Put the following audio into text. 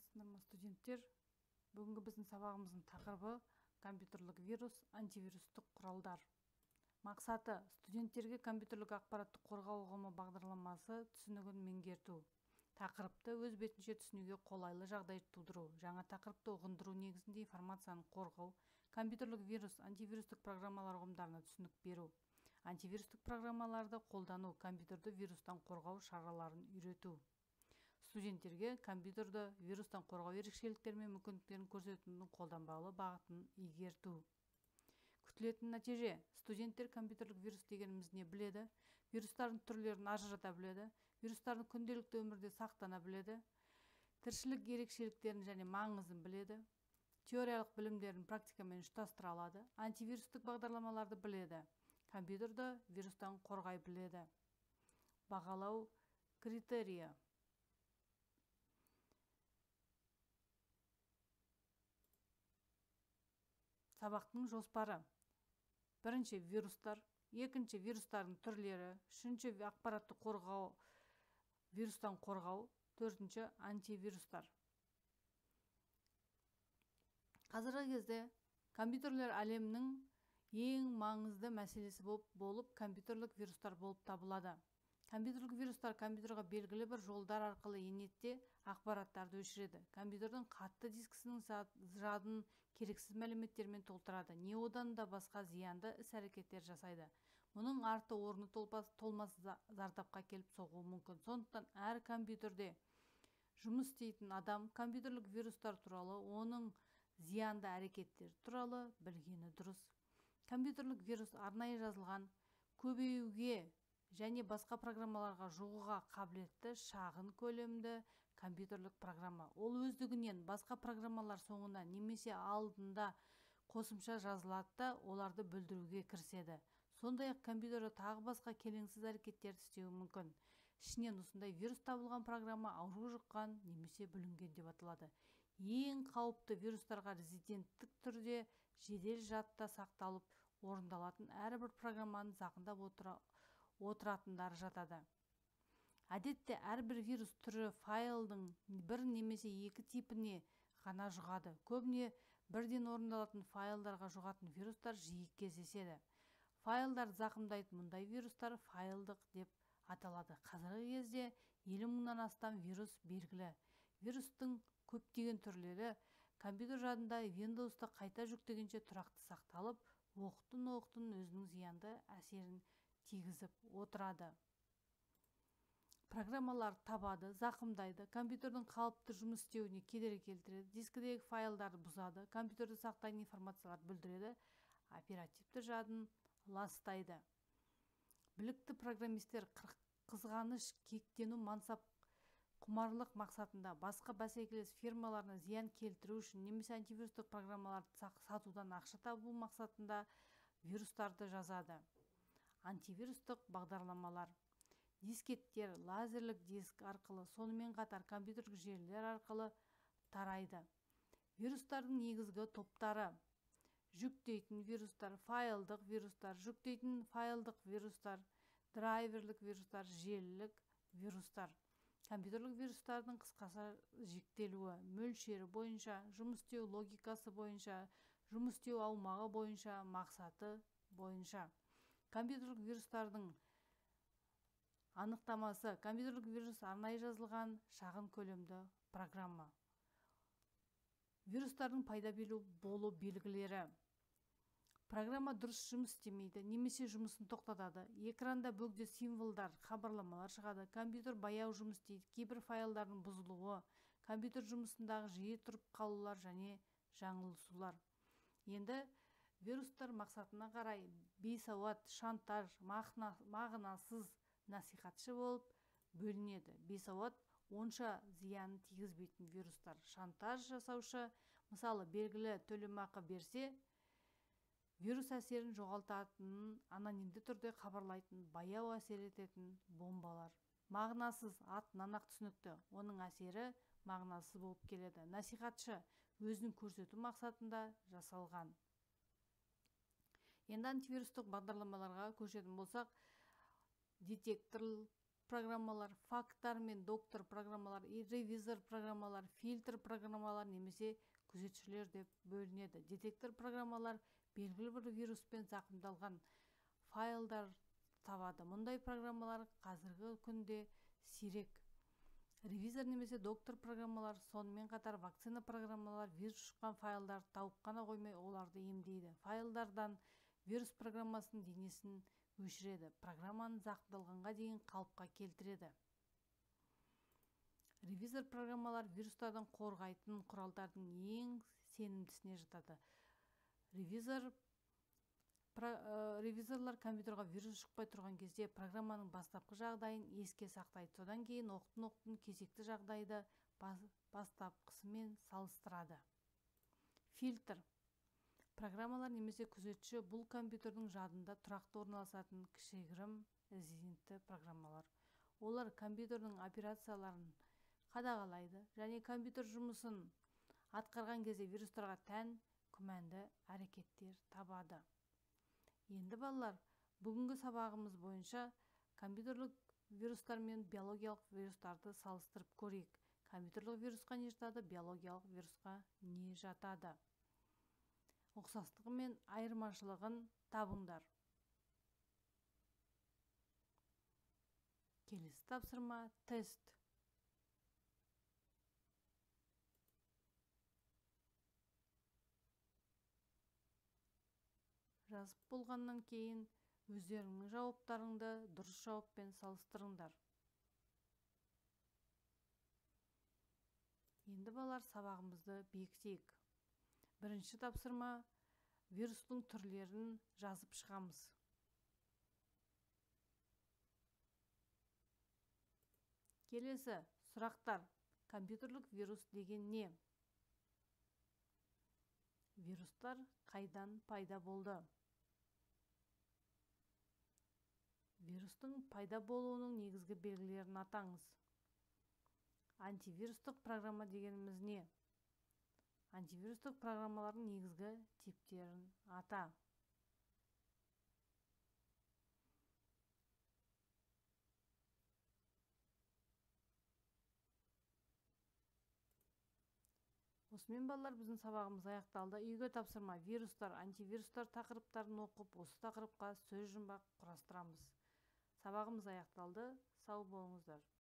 саламатсыздар ма студенттер? Бүгінгі біздің сабағымыздың тақырыбы компьютерлік вирус антивирустық құралдар. Мақсаты студенттерге компьютерлік ақпаратты қорғау ұғымы бағдарламасы түсінігін меңгерту. Тақырыпты өз бетінше түсінуге қолайлы жағдай тудыру. Жаңа тақырыпты ұғындыру негізінде информацияны қорғау компьютерлік вирус антивирустық программалар ұғымдарына түсінік беру. Антивирустық программаларды қолдану компьютерді вирустан қорғау шараларын үйрету. Студенттерге компьютерді вирустан қорғау ерекшеліктері мен мүмкіндіктерін көрсетудің қолданбалы бағытын игерту. Күтілетін нәтиже студенттер компьютерлік вирус дегеніміз не біледі вирустардың түрлерін ажырата біледі вирустардың күнделікті өмірде сақтана біледі тіршілік ерекшеліктерін және маңызын біледі теориялық білімдерін практикамен ұштастыра алады антивирустық бағдарламаларды біледі компьютерді вирустан қорғай біледі. Бағалау критерийі сабақтың жоспары. Бірінші вирустар екінші вирустардың түрлері үшінші ақпаратты қорғау вирустан қорғау төртінші антивирустар. Қазіргі кезде компьютерлер әлемнің ең маңызды мәселесі болып, болып компьютерлік вирустар болып табылады. Компьютерлік вирустар компьютерға белгілі бір жолдар арқылы енетте ақпараттарды өшіреді. Компьютердің қатты дискісінің жадын керексіз мәліметтермен толтырады. Не одан да басқа зиянды іс-әрекеттер жасайды. Мұның арты орны толмас зардапқа келіп соғуы мүмкін. Сондықтан әр компьютерде жұмыс істейтін адам компьютерлік вирустар туралы оның зиянды әрекеттер туралы білгені дұрыс. Компьютерлік вирус арнайы жазылған көбеюге және басқа программаларға жұғуға қабілетті шағын көлемді компьютерлік программа. Ол өздігінен басқа программалар соңына немесе алдында қосымша жазылады да оларды бүлдіруге кіріседі. Сондай ақ компьютерде тағы басқа келеңсіз әрекеттерді істеуі мүмкін. Ішінен осындай вирус табылған программа ауру жұққан немесе бүлінген деп аталады. Ең қауіпті вирустарға резиденттік түрде жедел жадта сақталып орындалатын әрбір программаны зақымдап отыра отыратындары жатады. Әдетте әрбір вирус түрі файлдың бір немесе екі типіне ғана жұғады. Көбіне бірден орындалатын файлдарға жұғатын вирустар жиі кездеседі. Файлдарды зақымдайтын мұндай вирустар файлдық деп аталады. Қазіргі кезде елу мыңнан астам вирус белгілі. Вирустың көптеген түрлері компьютер жадында виндоуста қайта жүктегенше тұрақты сақталып оқтын оқтын өзінің зиянды әсерін тигізіп отырады. Программалар табады зақымдайды компьютердің қалыпты жұмыс істеуіне кедергі келтіреді дискідегі файлдарды бұзады компьютерде сақтайтын информацияларды бүлдіреді оперативті жадын ластайды. Білікті программистер қызғаныш кектену мансап құмарлық мақсатында басқа бәсекелес фирмаларына зиян келтіру үшін немесе антивирустық программаларды сатудан ақша табу мақсатында вирустарды жазады. Антивирустық бағдарламалар. Дискеттер лазерлік диск арқылы сонымен қатар компьютерлік желілер арқылы тарайды. Вирустардың негізгі топтары жүктейтін вирустар файлдық вирустар жүктейтін файлдық вирустар драйверлік вирустар желілік вирустар. Компьютерлік вирустардың қысқаша жіктелуі мөлшері бойынша жұмыс істеу логикасы бойынша жұмыс істеу аумағы бойынша мақсаты бойынша. Компьютерлік вирустардың анықтамасы компьютерлік вирус арнайы жазылған шағын көлемді программа. Вирустардың пайда болу белгілері. Программа дұрыс жұмыс істемейді немесе жұмысын тоқтатады. Экранда бөгде символдар хабарламалар шығады. Компьютер баяу жұмыс істейді кейбір файлдардың бұзылуы компьютер жұмысындағы жиі тұрып қалулар және жаңылысулар. Енді вирустар мақсатына қарай бейсауат шантаж мағынасыз насихатшы болып бөлінеді. Бейсауат онша зиян тигізбейтін вирустар шантаж жасаушы мысалы белгілі төлемақы берсе вирус әсерін жоғалтатынын анонимді түрде хабарлайтын баяу әсер ететін бомбалар. Мағынасыз атынан ақ түсінікті. Оның әсері мағынасыз болып келеді. Насихатшы өзін көрсету мақсатында жасалған. Енді антивирустық бағдарламаларға көшетін болсақ детектор программалар факттар мен доктор программалар ревизор программалар фильтр программалар немесе күзетчилер деп бөлүнөдү детектор программалар белгилүү бир вируспен закымдалган файлдар табады. Мындай программалар азыркы күндө сирек. Ревизор немесе доктор программалар сонун катар вакцина программалар вирус жуккан файлдарды табып гана коймой аларды эмдейди файлдардан вирус программасынын денесин өчүрөдү программаны закымдалганга чейин калыпка келтирет ревизор программалар вирустардан коргойтун куралдардын эң сенимдисине жатат ревизор э, ревизорлор компьютерге вирус жукпай турган кезде программанын баштапкы жагдайын эске сактайт содан кийин октун октун кезектүү жагдайды баштапкысы менен салыштырады фильтр. Программалар немесе күзөтчү бул компьютердин жадында турактуу орналашатын кичигирим резиденттүү программалар. Олар компьютердин операцияларын кадагалайды жана компьютер жумушун аткарган кезде вирустарга тән күмәндүү аракеттер табады. Энди балдар бүгүнкү сабагыбыз боюнча компьютерлик вирустар менен биологиялык вирустарды салыштырып көрөйүк компьютерлик вируска эмне жатады? Биологиялык вируска эмне жатады? Ұқсастығы мен айырмашылығын табыңдар. Келесі тапсырма тест. Жазып болғаннан кейін өздеріңнің жауаптарыңды дұрыс жауаппен салыстырыңдар. Енді балар сабағымызды бекітейік. Бірінші тапсырма вирустың түрлерін жазып шығамыз. Келесі сұрақтар компьютерлік вирус деген не? Вирустар қайдан пайда болды? Вирустың пайда болуының негізгі белгілерін атаңыз. Антивирустық программа дегеніміз не? Антивирустық программалардың негізгі типтерін. Ата. Осымен балалар біздің сабағымыз аяқталды. Үйге тапсырма. Вирустар антивирустар тақырыптарын оқып осы тақырыпқа сөз жұмбақ құрастырамыз. Сабағымыз аяқталды. Сау болыңыздар.